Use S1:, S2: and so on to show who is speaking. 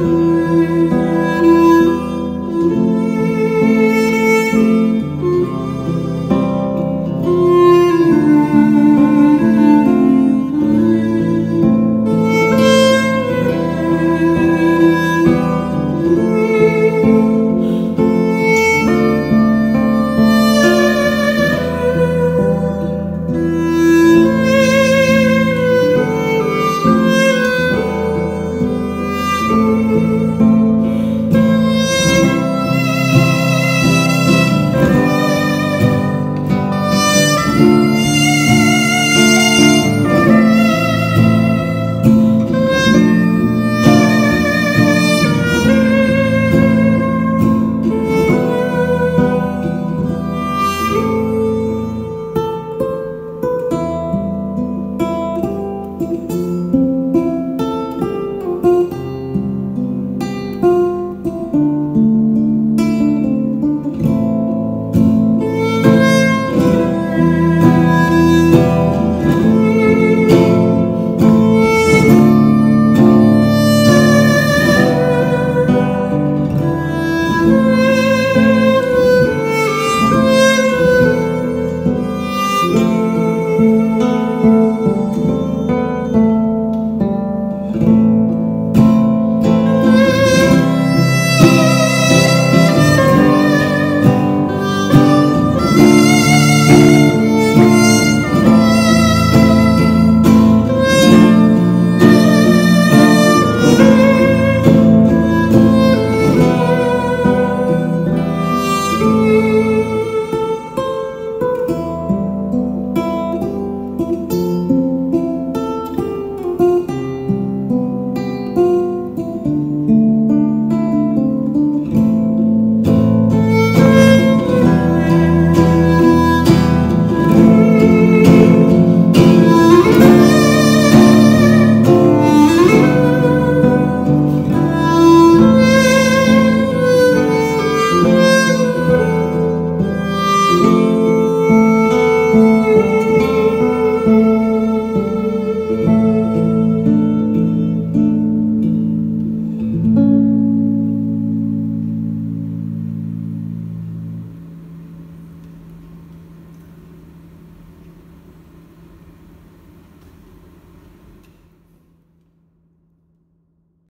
S1: you. Thank you.